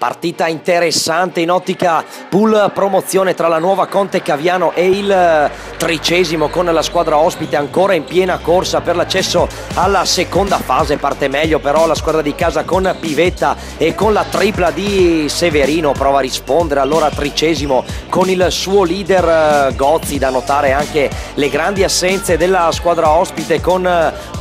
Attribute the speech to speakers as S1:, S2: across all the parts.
S1: Partita interessante in ottica pool promozione tra la nuova Conte Caviano e il tricesimo con la squadra ospite ancora in piena corsa per l'accesso alla seconda fase. Parte meglio però la squadra di casa con Pivetta e con la tripla di Severino prova a rispondere allora tricesimo con il suo leader Gozzi da notare anche le grandi assenze della squadra ospite con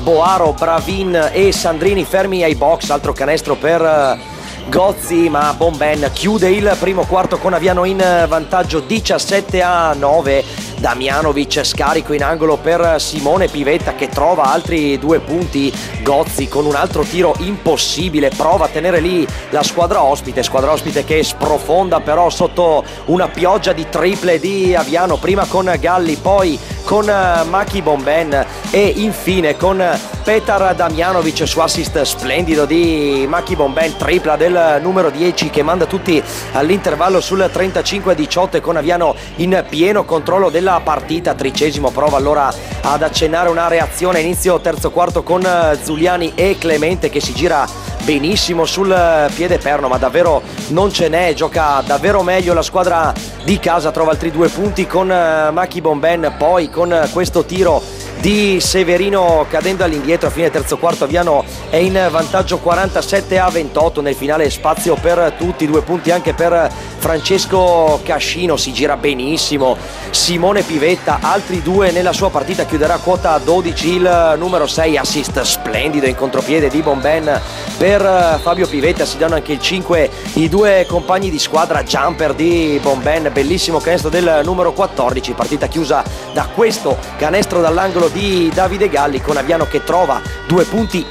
S1: Boaro, Bravin e Sandrini fermi ai box, altro canestro per Gozzi ma Bomben chiude il primo quarto con Aviano in vantaggio 17 a 9 Damianovic scarico in angolo per Simone Pivetta che trova altri due punti. Gozzi con un altro tiro impossibile prova a tenere lì la squadra ospite squadra ospite che sprofonda però sotto una pioggia di triple di Aviano prima con Galli poi con Maki Bomben e infine con Petar Damjanovic su assist splendido di Maki Bomben, tripla del numero 10 che manda tutti all'intervallo sul 35-18 e con Aviano in pieno controllo della partita. Tricesimo prova allora ad accennare una reazione inizio terzo quarto con Zuliani e Clemente che si gira benissimo sul piede perno ma davvero non ce n'è, gioca davvero meglio la squadra di casa, trova altri due punti con Maki Bomben, poi con questo tiro di Severino cadendo all'indietro a fine terzo quarto Aviano è in vantaggio 47 a 28 nel finale spazio per tutti due punti anche per Francesco Cascino si gira benissimo. Simone Pivetta altri due nella sua partita chiuderà quota 12 il numero 6 assist splendido in contropiede di Bomben per Fabio Pivetta si danno anche il 5 i due compagni di squadra jumper di Bomben bellissimo canestro del numero 14 partita chiusa da questo canestro dall'angolo di Davide Galli con Aviano che trova due punti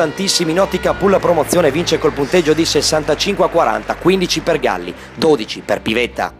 S1: importantissimi in ottica pull promozione vince col punteggio di 65 a 40 15 per Galli 12 per Pivetta